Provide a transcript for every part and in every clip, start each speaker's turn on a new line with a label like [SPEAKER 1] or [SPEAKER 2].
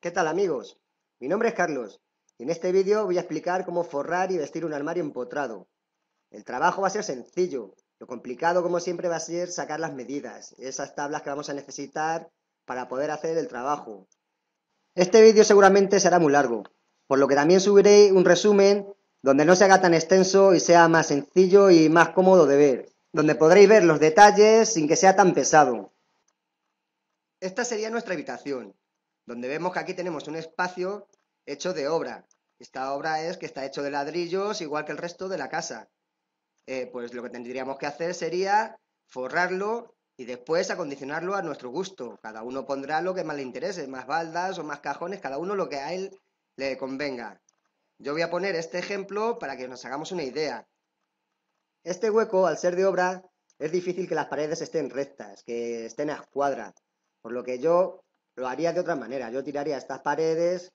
[SPEAKER 1] ¿Qué tal amigos? Mi nombre es Carlos y en este vídeo voy a explicar cómo forrar y vestir un armario empotrado. El trabajo va a ser sencillo, lo complicado como siempre va a ser sacar las medidas, esas tablas que vamos a necesitar para poder hacer el trabajo. Este vídeo seguramente será muy largo, por lo que también subiré un resumen donde no se haga tan extenso y sea más sencillo y más cómodo de ver, donde podréis ver los detalles sin que sea tan pesado. Esta sería nuestra habitación, donde vemos que aquí tenemos un espacio hecho de obra. Esta obra es que está hecho de ladrillos igual que el resto de la casa. Eh, pues lo que tendríamos que hacer sería forrarlo y después acondicionarlo a nuestro gusto. Cada uno pondrá lo que más le interese, más baldas o más cajones, cada uno lo que a él le convenga. Yo voy a poner este ejemplo para que nos hagamos una idea. Este hueco, al ser de obra, es difícil que las paredes estén rectas, que estén a escuadra, por lo que yo lo haría de otra manera. Yo tiraría estas paredes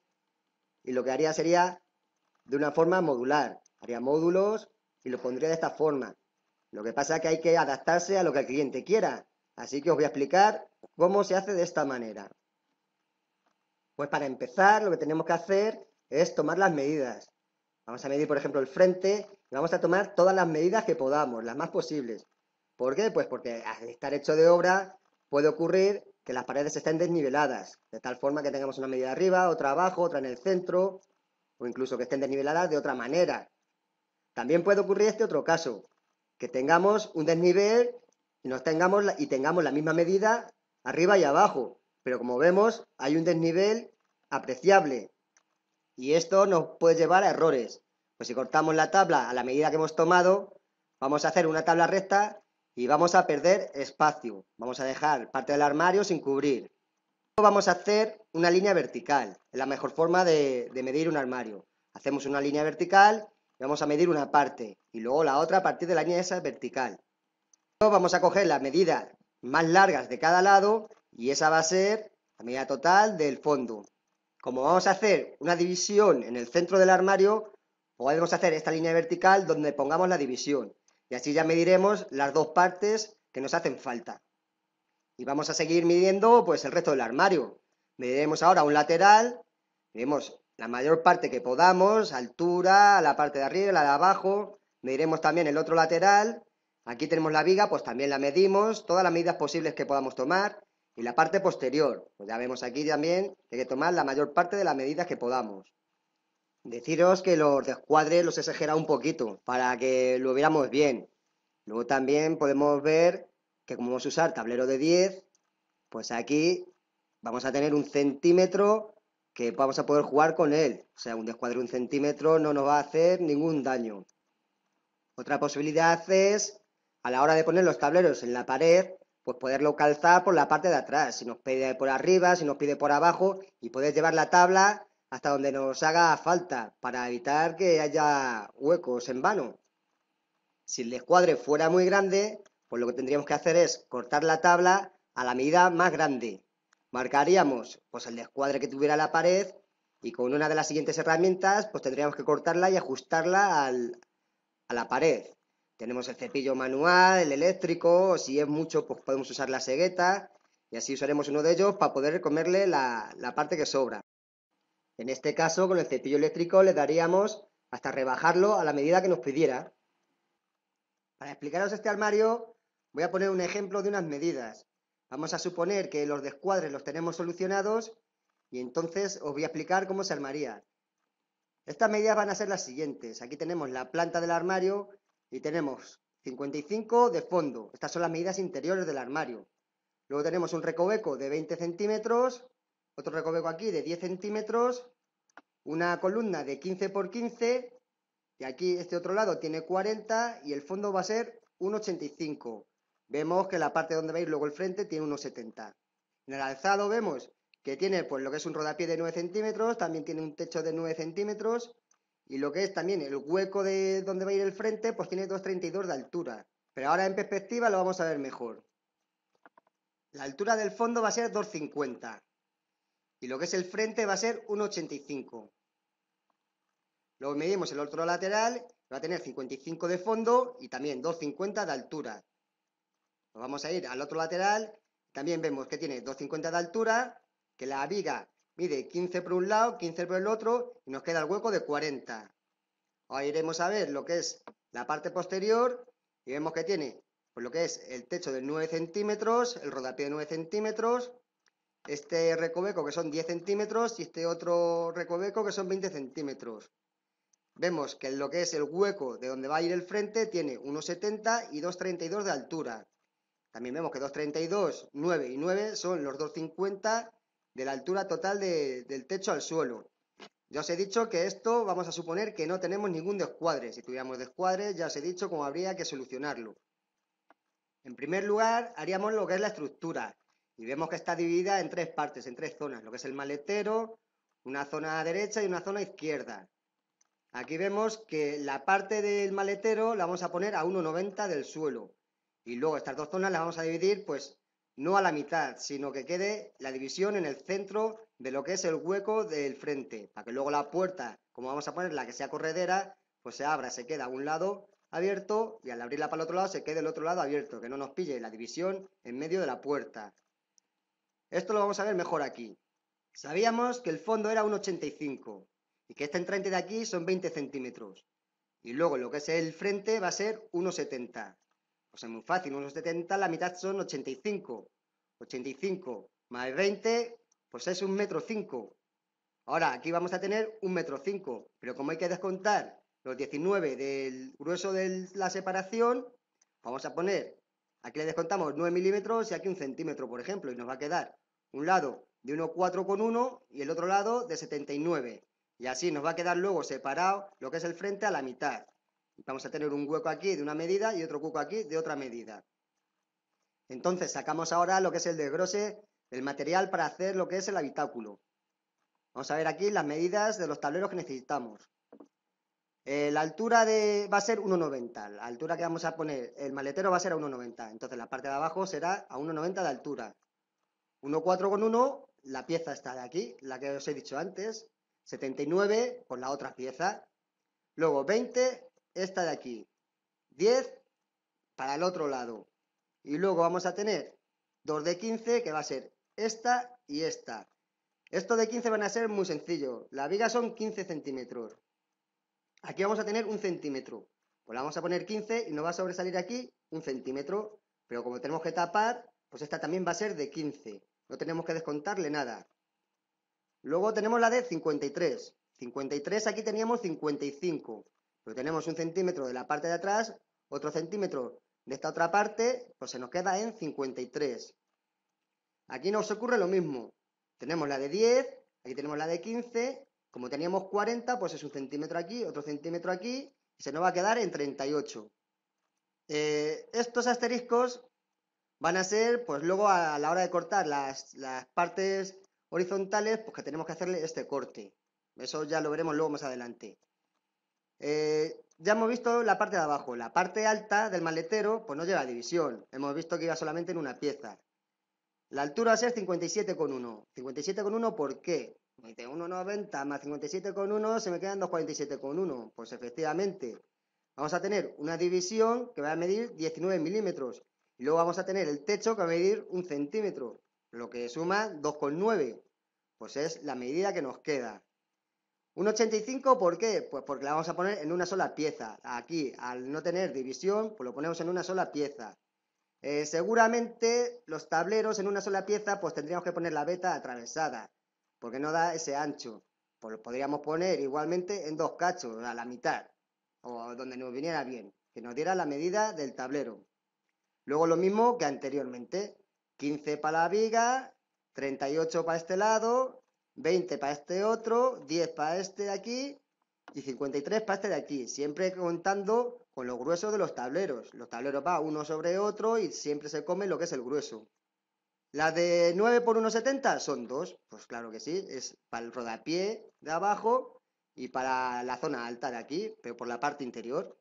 [SPEAKER 1] y lo que haría sería de una forma modular. Haría módulos y lo pondría de esta forma. Lo que pasa es que hay que adaptarse a lo que el cliente quiera. Así que os voy a explicar cómo se hace de esta manera. Pues para empezar, lo que tenemos que hacer es tomar las medidas. Vamos a medir, por ejemplo, el frente vamos a tomar todas las medidas que podamos, las más posibles. ¿Por qué? Pues porque al estar hecho de obra puede ocurrir que las paredes estén desniveladas, de tal forma que tengamos una medida arriba, otra abajo, otra en el centro, o incluso que estén desniveladas de otra manera. También puede ocurrir este otro caso, que tengamos un desnivel y, y tengamos la misma medida arriba y abajo, pero como vemos hay un desnivel apreciable, y esto nos puede llevar a errores. Pues si cortamos la tabla a la medida que hemos tomado, vamos a hacer una tabla recta y vamos a perder espacio. Vamos a dejar parte del armario sin cubrir. Vamos a hacer una línea vertical, es la mejor forma de, medir un armario. Hacemos una línea vertical y vamos a medir una parte y luego la otra a partir de la línea esa vertical. Luego vamos a coger las medidas más largas de cada lado y esa va a ser la medida total del fondo. Como vamos a hacer una división en el centro del armario, podemos hacer esta línea vertical donde pongamos la división. Y así ya mediremos las dos partes que nos hacen falta. Y vamos a seguir midiendo pues el resto del armario. Mediremos ahora un lateral, medimos la mayor parte que podamos, altura, la parte de arriba, la de abajo, mediremos también el otro lateral, aquí tenemos la viga, pues también la medimos, todas las medidas posibles que podamos tomar, y la parte posterior, pues ya vemos aquí también que hay que tomar la mayor parte de las medidas que podamos. Deciros que los descuadres los he un poquito para que lo viéramos bien. Luego también podemos ver que como vamos a usar tablero de 10, pues aquí vamos a tener un centímetro que vamos a poder jugar con él. O sea, un descuadre de un centímetro no nos va a hacer ningún daño. Otra posibilidad es, a la hora de poner los tableros en la pared, pues poderlo calzar por la parte de atrás, si nos pide por arriba, si nos pide por abajo, y poder llevar la tabla hasta donde nos haga falta, para evitar que haya huecos en vano. Si el descuadre fuera muy grande, pues lo que tendríamos que hacer es cortar la tabla a la medida más grande. Marcaríamos pues el descuadre que tuviera la pared y con una de las siguientes herramientas pues tendríamos que cortarla y ajustarla a la pared. Tenemos el cepillo manual, el eléctrico, si es mucho, pues podemos usar la segueta y así usaremos uno de ellos para poder comerle la, la parte que sobra. En este caso, con el cepillo eléctrico le daríamos hasta rebajarlo a la medida que nos pidiera. Para explicaros este armario, voy a poner un ejemplo de unas medidas. Vamos a suponer que los descuadres los tenemos solucionados y entonces os voy a explicar cómo se armaría. Estas medidas van a ser las siguientes. Aquí tenemos la planta del armario y tenemos 55 de fondo. Estas son las medidas interiores del armario. Luego tenemos un recoveco de 20 centímetros, otro recoveco aquí de 10 centímetros, una columna de 15 por 15 y aquí este otro lado tiene 40 y el fondo va a ser 1,85. Vemos que la parte donde veis luego el frente tiene 1,70. En el alzado vemos que tiene pues lo que es un rodapié de 9 centímetros, también tiene un techo de 9 centímetros y lo que es también el hueco de donde va a ir el frente, pues tiene 2,32 de altura. Pero ahora en perspectiva lo vamos a ver mejor. La altura del fondo va a ser 2,50. Y lo que es el frente va a ser 1,85. Luego medimos el otro lateral, va a tener 55 de fondo y también 2,50 de altura. Pues vamos a ir al otro lateral. También vemos que tiene 2,50 de altura, que la viga mide 15 por un lado, 15 por el otro, y nos queda el hueco de 40. Ahora iremos a ver lo que es la parte posterior y vemos que tiene pues lo que es el techo de 9 centímetros, el rodapié de 9 centímetros, este recoveco que son 10 centímetros y este otro recoveco que son 20 centímetros. Vemos que lo que es el hueco de donde va a ir el frente tiene 1,70 y 2,32 de altura. También vemos que 2,32, 9 y 9 son los 2,50 de la altura total del techo al suelo. Ya os he dicho que esto vamos a suponer que no tenemos ningún descuadre. Si tuviéramos descuadres, ya os he dicho cómo habría que solucionarlo. En primer lugar, haríamos lo que es la estructura. Y vemos que está dividida en tres partes, en tres zonas. Lo que es el maletero, una zona derecha y una zona izquierda. Aquí vemos que la parte del maletero la vamos a poner a 1,90 del suelo. Y luego estas dos zonas las vamos a dividir, pues, no a la mitad, sino que quede la división en el centro de lo que es el hueco del frente, para que luego la puerta, como vamos a poner la que sea corredera, pues se abra, se queda a un lado abierto y al abrirla para el otro lado se quede el otro lado abierto, que no nos pille la división en medio de la puerta. Esto lo vamos a ver mejor aquí. Sabíamos que el fondo era 1,85 y que este entrante de aquí son 20 centímetros. Y luego lo que es el frente va a ser 1,70. Pues es muy fácil, 1,70 la mitad son 85. 85 más 20, pues es un metro 5. Ahora, aquí vamos a tener un metro 5, pero como hay que descontar los 19 del grueso de la separación, vamos a poner, aquí le descontamos 9 milímetros y aquí un centímetro, por ejemplo, y nos va a quedar un lado de 1,4,1 y el otro lado de 79. Y así nos va a quedar luego separado lo que es el frente a la mitad. Vamos a tener un hueco aquí de una medida y otro hueco aquí de otra medida. Entonces sacamos ahora lo que es el desgrose del material para hacer lo que es el habitáculo. Vamos a ver aquí las medidas de los tableros que necesitamos. Eh, la altura de, va a ser 1,90. La altura que vamos a poner, el maletero va a ser a 1,90. Entonces la parte de abajo será a 1,90 de altura. 1,4,1, la pieza está de aquí, la que os he dicho antes. 79 con la otra pieza. Luego 20, esta de aquí. 10 para el otro lado. Y luego vamos a tener 2 de 15, que va a ser esta y esta. Esto de 15 van a ser muy sencillo. La viga son 15 centímetros. Aquí vamos a tener un centímetro. Pues la vamos a poner 15 y nos va a sobresalir aquí un centímetro. Pero como tenemos que tapar, pues esta también va a ser de 15. No tenemos que descontarle nada. Luego tenemos la de 53. 53 aquí teníamos 55. Pero tenemos un centímetro de la parte de atrás, otro centímetro de esta otra parte, pues se nos queda en 53. Aquí nos ocurre lo mismo. Tenemos la de 10, aquí tenemos la de 15. Como teníamos 40, pues es un centímetro aquí, otro centímetro aquí, y se nos va a quedar en 38. Eh, estos asteriscos van a ser, pues luego a la hora de cortar las, las partes horizontales, pues que tenemos que hacerle este corte. Eso ya lo veremos luego más adelante. Eh, ya hemos visto la parte de abajo. La parte alta del maletero, pues no lleva división. Hemos visto que iba solamente en una pieza. La altura va a ser 57,1. 57,1 ¿por qué? 1,90 más 57,1 se me quedan 2,47,1. Pues efectivamente, vamos a tener una división que va a medir 19 milímetros. Y luego vamos a tener el techo que va a medir un centímetro lo que suma 2,9. Pues es la medida que nos queda. Un 85, ¿por qué? Pues porque la vamos a poner en una sola pieza. Aquí, al no tener división, pues lo ponemos en una sola pieza. Eh, seguramente los tableros en una sola pieza, pues tendríamos que poner la beta atravesada, porque no da ese ancho. Pues lo podríamos poner igualmente en dos cachos, a la mitad, o donde nos viniera bien, que nos diera la medida del tablero. Luego lo mismo que anteriormente, 15 para la viga, 38 para este lado, 20 para este otro, 10 para este de aquí y 53 para este de aquí, siempre contando con los gruesos de los tableros. Los tableros va uno sobre otro y siempre se come lo que es el grueso. La de 9 por 1,70 son dos, pues claro que sí, es para el rodapié de abajo y para la zona alta de aquí, pero por la parte interior.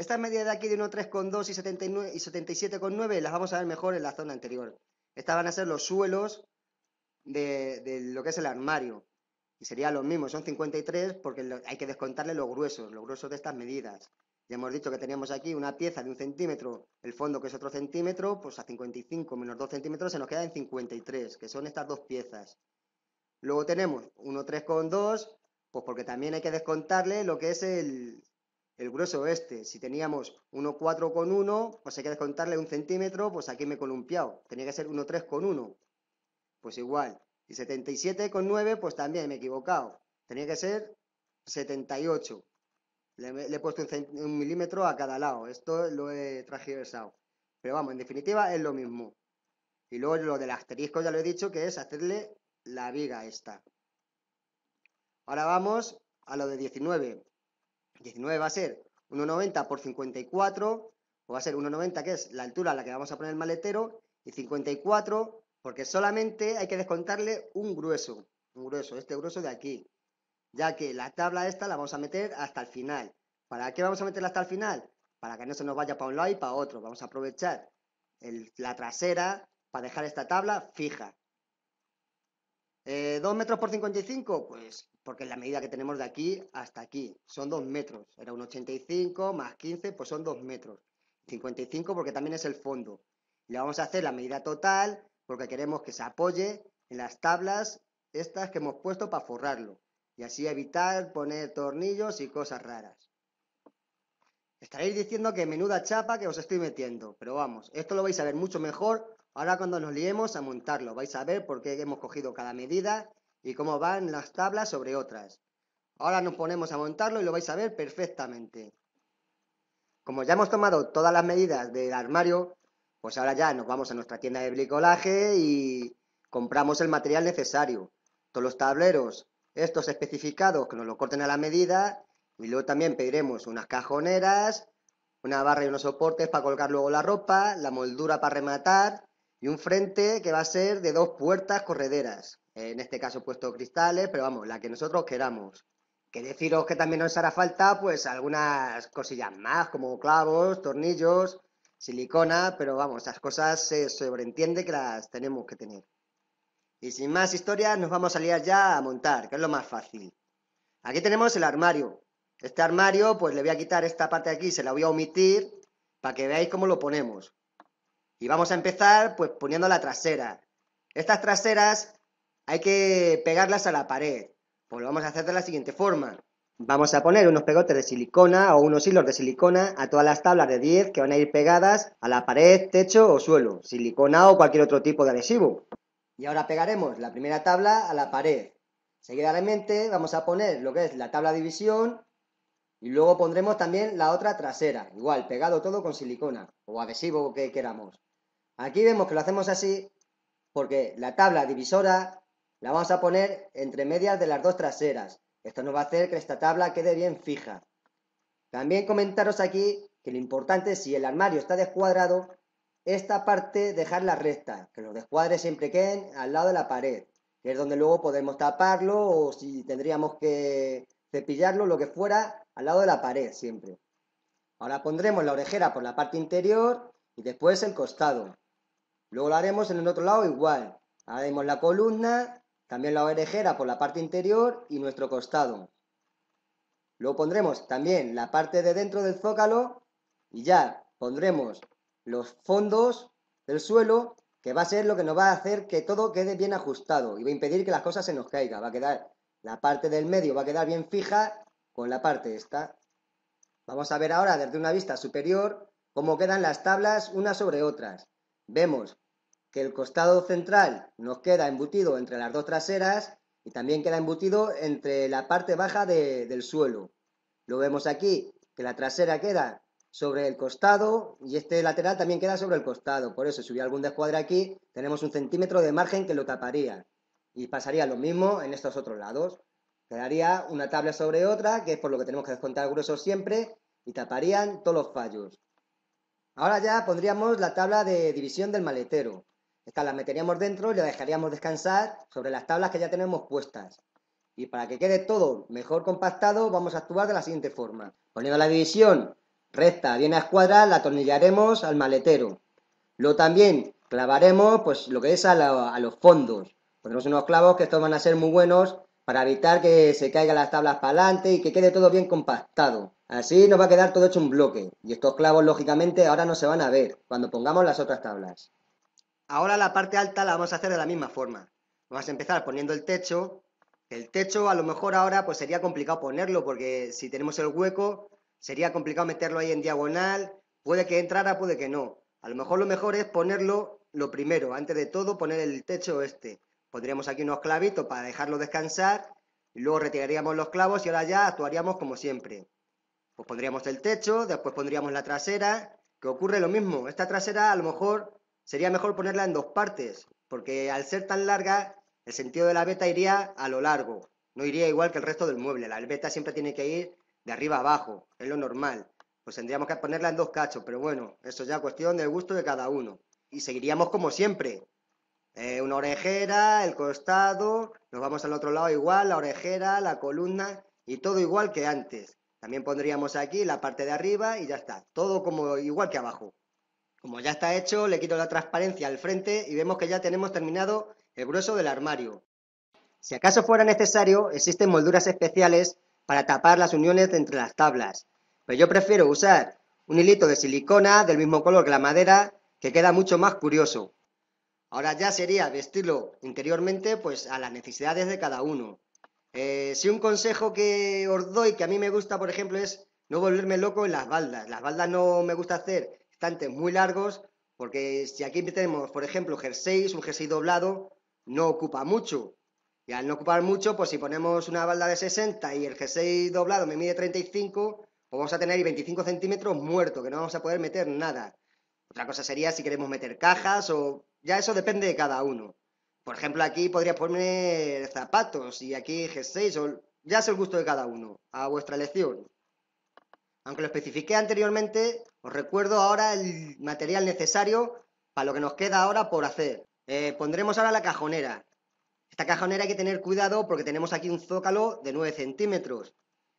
[SPEAKER 1] Estas medidas de aquí de 1,3,2 y, 79, y 77,9 las vamos a ver mejor en la zona anterior. Estas van a ser los suelos de, lo que es el armario. Y sería lo mismo, son 53 porque hay que descontarle los gruesos, los gruesos de estas medidas. Ya hemos dicho que teníamos aquí una pieza de un centímetro, el fondo que es otro centímetro, pues a 55 menos 2 centímetros se nos queda en 53, que son estas dos piezas. Luego tenemos 1,3,2, pues porque también hay que descontarle lo que es el, el grueso este. Si teníamos 1,4,1, pues hay que descontarle un centímetro, pues aquí me he columpiado. Tenía que ser 1,3,1. Pues igual. Y 77,9, pues también me he equivocado. Tenía que ser 78. Le, he puesto un, milímetro a cada lado. Esto lo he transversado. Pero vamos, en definitiva es lo mismo. Y luego lo del asterisco ya lo he dicho, que es hacerle la viga esta. Ahora vamos a lo de 19. 19 va a ser 1,90 por 54, o va a ser 1,90 que es la altura a la que vamos a poner el maletero, y 54 porque solamente hay que descontarle un grueso, un grueso, este grueso de aquí, ya que la tabla esta la vamos a meter hasta el final. ¿Para qué vamos a meterla hasta el final? Para que no se nos vaya para un lado y para otro. Vamos a aprovechar la trasera para dejar esta tabla fija. Eh, ¿2 metros por 55? Pues porque la medida que tenemos de aquí hasta aquí. Son 2 metros. Era un 85 más 15, pues son 2 metros. 55 porque también es el fondo. Le vamos a hacer la medida total porque queremos que se apoye en las tablas estas que hemos puesto para forrarlo y así evitar poner tornillos y cosas raras. Estaréis diciendo que menuda chapa que os estoy metiendo, pero vamos, esto lo vais a ver mucho mejor ahora cuando nos liemos a montarlo. Vais a ver por qué hemos cogido cada medida y cómo van las tablas sobre otras. Ahora nos ponemos a montarlo y lo vais a ver perfectamente. Como ya hemos tomado todas las medidas del armario, pues ahora ya nos vamos a nuestra tienda de bricolaje y compramos el material necesario. Todos los tableros, estos especificados, que nos lo corten a la medida. Y luego también pediremos unas cajoneras, una barra y unos soportes para colgar luego la ropa, la moldura para rematar y un frente que va a ser de dos puertas correderas. En este caso he puesto cristales, pero vamos, la que nosotros queramos. Que deciros que también nos hará falta pues algunas cosillas más, como clavos, tornillos, silicona, pero vamos, esas cosas se sobreentiende que las tenemos que tener. Y sin más historias, nos vamos a liar ya a montar, que es lo más fácil. Aquí tenemos el armario. Este armario, pues le voy a quitar esta parte de aquí, se la voy a omitir para que veáis cómo lo ponemos. Y vamos a empezar pues poniendo la trasera. Estas traseras hay que pegarlas a la pared. Pues lo vamos a hacer de la siguiente forma. Vamos a poner unos pegotes de silicona o unos hilos de silicona a todas las tablas de 10 que van a ir pegadas a la pared, techo o suelo, silicona o cualquier otro tipo de adhesivo. Y ahora pegaremos la primera tabla a la pared. Seguidamente vamos a poner lo que es la tabla división y luego pondremos también la otra trasera, igual, pegado todo con silicona o adhesivo que queramos. Aquí vemos que lo hacemos así porque la tabla divisora la vamos a poner entre medias de las dos traseras esto nos va a hacer que esta tabla quede bien fija. También comentaros aquí que lo importante si el armario está descuadrado, esta parte dejarla recta, que los descuadres siempre queden al lado de la pared, que es donde luego podemos taparlo o si tendríamos que cepillarlo, lo que fuera, al lado de la pared siempre. Ahora pondremos la orejera por la parte interior y después el costado. Luego lo haremos en el otro lado igual. Haremos la columna también la orejera por la parte interior y nuestro costado. Luego pondremos también la parte de dentro del zócalo y ya pondremos los fondos del suelo, que va a ser lo que nos va a hacer que todo quede bien ajustado y va a impedir que las cosas se nos caigan. Va a quedar la parte del medio, va a quedar bien fija con la parte esta. Vamos a ver ahora desde una vista superior cómo quedan las tablas unas sobre otras. Vemos que el costado central nos queda embutido entre las dos traseras y también queda embutido entre la parte baja del suelo. Lo vemos aquí, que la trasera queda sobre el costado y este lateral también queda sobre el costado. Por eso, si hubiera algún descuadre aquí, tenemos un centímetro de margen que lo taparía. Y pasaría lo mismo en estos otros lados. Quedaría una tabla sobre otra, que es por lo que tenemos que descontar el grueso siempre, y taparían todos los fallos. Ahora ya pondríamos la tabla de división del maletero. Esta la meteríamos dentro y la dejaríamos descansar sobre las tablas que ya tenemos puestas. Y para que quede todo mejor compactado, vamos a actuar de la siguiente forma. Poniendo la división recta, bien a escuadra, la atornillaremos al maletero. Luego también clavaremos pues lo que es a, a los fondos. Pondremos unos clavos que estos van a ser muy buenos para evitar que se caigan las tablas para adelante y que quede todo bien compactado. Así nos va a quedar todo hecho un bloque. Y estos clavos, lógicamente, ahora no se van a ver cuando pongamos las otras tablas. Ahora la parte alta la vamos a hacer de la misma forma. Vamos a empezar poniendo el techo. El techo a lo mejor ahora pues sería complicado ponerlo porque si tenemos el hueco sería complicado meterlo ahí en diagonal. Puede que entrara, puede que no. A lo mejor lo mejor es ponerlo lo primero, antes de todo poner el techo este. Pondríamos aquí unos clavitos para dejarlo descansar y luego retiraríamos los clavos y ahora ya actuaríamos como siempre. Pues pondríamos el techo, después pondríamos la trasera, que ocurre lo mismo. Esta trasera a lo mejor sería mejor ponerla en dos partes, porque al ser tan larga, el sentido de la veta iría a lo largo, no iría igual que el resto del mueble. La veta siempre tiene que ir de arriba a abajo, es lo normal. Pues tendríamos que ponerla en dos cachos, pero bueno, eso ya cuestión del gusto de cada uno. Y seguiríamos como siempre. Eh, una orejera, el costado, nos vamos al otro lado igual, la orejera, la columna y todo igual que antes. También pondríamos aquí la parte de arriba y ya está. Todo como igual que abajo. Como ya está hecho, le quito la transparencia al frente y vemos que ya tenemos terminado el grueso del armario. Si acaso fuera necesario, existen molduras especiales para tapar las uniones entre las tablas. Pero yo prefiero usar un hilito de silicona del mismo color que la madera, que queda mucho más curioso. Ahora ya sería vestirlo interiormente pues a las necesidades de cada uno. Eh, si un consejo que os doy, que a mí me gusta, por ejemplo, es no volverme loco en las baldas. Las baldas no me gusta hacer muy largos, porque si aquí tenemos, por ejemplo, jerseys, un jersey doblado, no ocupa mucho. Y al no ocupar mucho, pues si ponemos una balda de 60 y el jersey doblado me mide 35, pues vamos a tener ahí 25 centímetros muerto, que no vamos a poder meter nada. Otra cosa sería si queremos meter cajas o... Ya eso depende de cada uno. Por ejemplo, aquí podría poner zapatos y aquí G6 o ya es el gusto de cada uno, a vuestra elección. Aunque lo especifiqué anteriormente, os recuerdo ahora el material necesario para lo que nos queda ahora por hacer. Eh, pondremos ahora la cajonera. Esta cajonera hay que tener cuidado porque tenemos aquí un zócalo de 9 centímetros.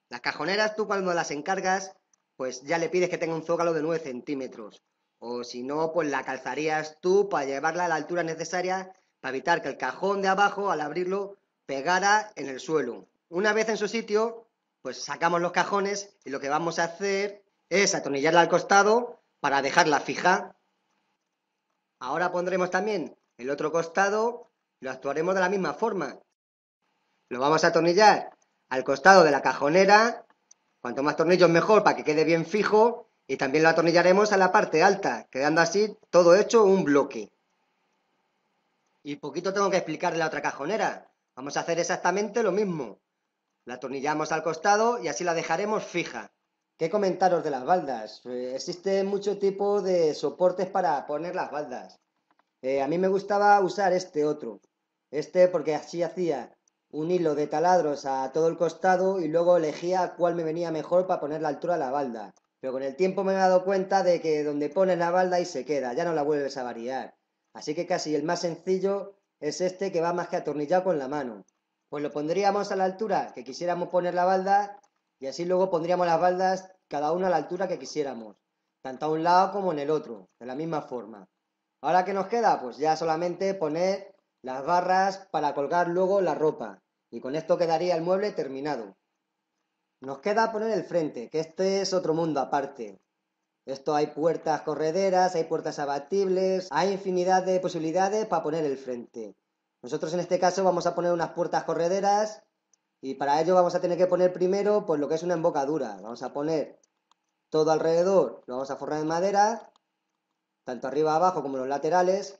[SPEAKER 1] Las cajoneras tú cuando las encargas, pues ya le pides que tenga un zócalo de 9 centímetros. O si no, pues la calzarías tú para llevarla a la altura necesaria para evitar que el cajón de abajo, al abrirlo, pegara en el suelo. Una vez en su sitio, pues sacamos los cajones y lo que vamos a hacer es atornillarla al costado para dejarla fija. Ahora pondremos también el otro costado, lo actuaremos de la misma forma. Lo vamos a atornillar al costado de la cajonera, cuanto más tornillos mejor para que quede bien fijo, y también lo atornillaremos a la parte alta, quedando así todo hecho un bloque. Y poquito tengo que explicar de la otra cajonera. Vamos a hacer exactamente lo mismo. La atornillamos al costado y así la dejaremos fija. ¿Qué comentaros de las baldas? Eh, existen muchos tipos de soportes para poner las baldas. Eh, a mí me gustaba usar este otro. Este porque así hacía un hilo de taladros a todo el costado y luego elegía cuál me venía mejor para poner la altura de la balda. Pero con el tiempo me he dado cuenta de que donde pones la balda y se queda, ya no la vuelves a variar. Así que casi el más sencillo es este que va más que atornillado con la mano. Pues lo pondríamos a la altura que quisiéramos poner la balda y así luego pondríamos las baldas cada una a la altura que quisiéramos, tanto a un lado como en el otro, de la misma forma. Ahora que nos queda, pues ya solamente poner las barras para colgar luego la ropa y con esto quedaría el mueble terminado. Nos queda poner el frente, que este es otro mundo aparte. Esto hay puertas correderas, hay puertas abatibles, hay infinidad de posibilidades para poner el frente. Nosotros en este caso vamos a poner unas puertas correderas y para ello vamos a tener que poner primero pues lo que es una embocadura. Vamos a poner todo alrededor, lo vamos a forrar en madera, tanto arriba abajo como los laterales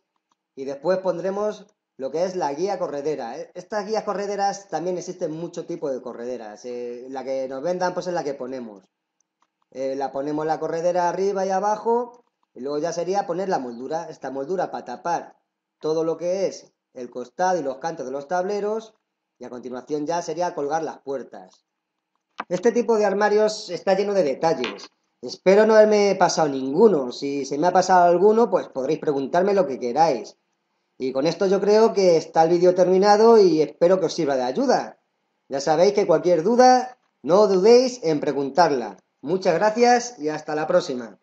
[SPEAKER 1] y después pondremos lo que es la guía corredera. Estas guías correderas también existen muchos tipos de correderas. Eh, la que nos vendan pues es la que ponemos. Eh, la ponemos la corredera arriba y abajo y luego ya sería poner la moldura, esta moldura para tapar todo lo que es el costado y los cantos de los tableros y a continuación ya sería colgar las puertas. Este tipo de armarios está lleno de detalles. Espero no haberme pasado ninguno. Si se me ha pasado alguno, pues podréis preguntarme lo que queráis. Y con esto yo creo que está el vídeo terminado y espero que os sirva de ayuda. Ya sabéis que cualquier duda, no dudéis en preguntarla. Muchas gracias y hasta la próxima.